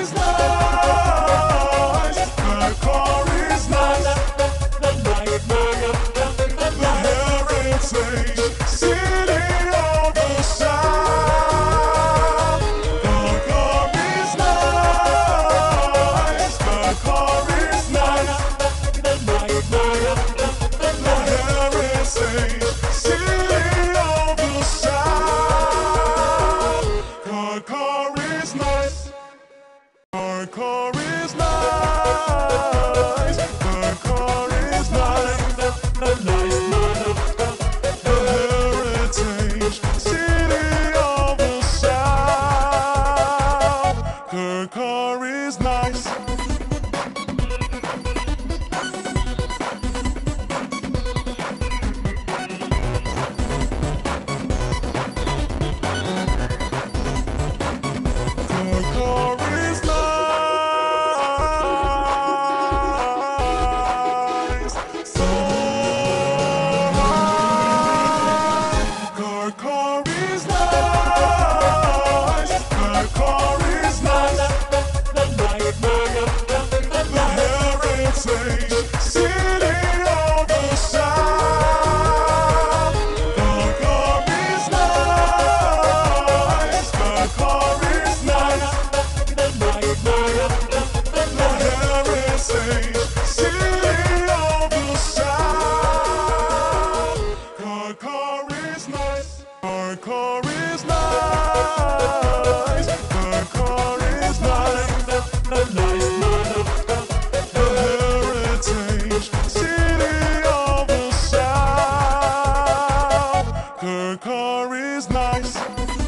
is love. Is nice. Kirkar is nice.